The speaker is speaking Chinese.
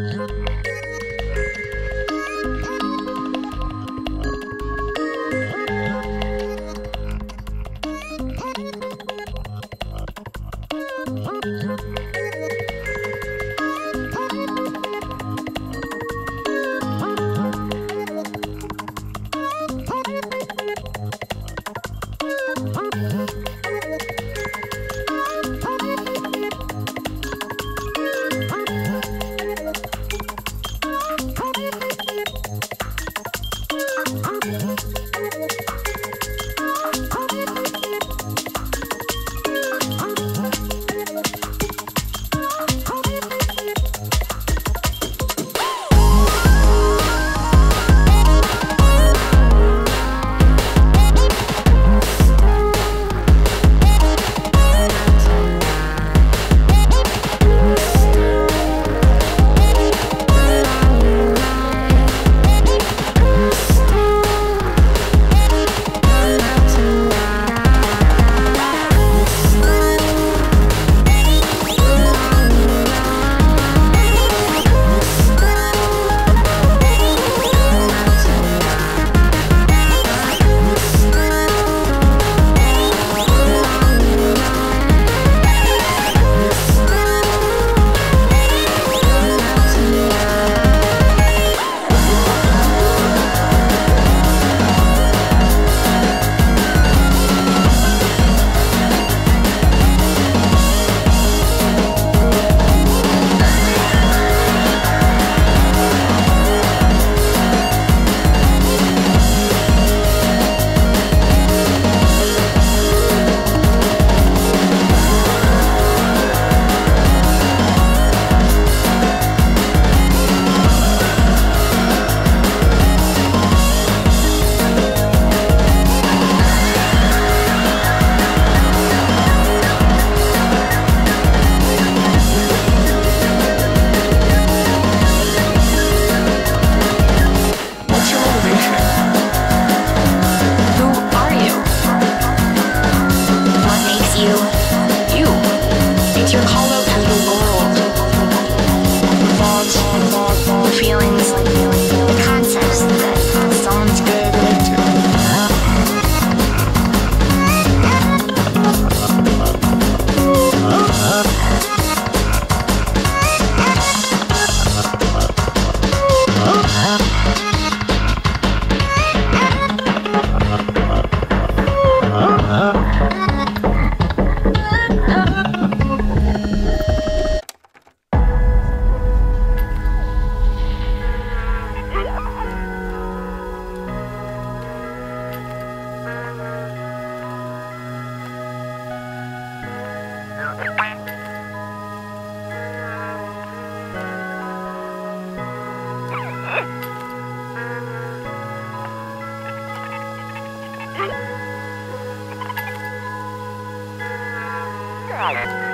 Mm-hmm. 拜。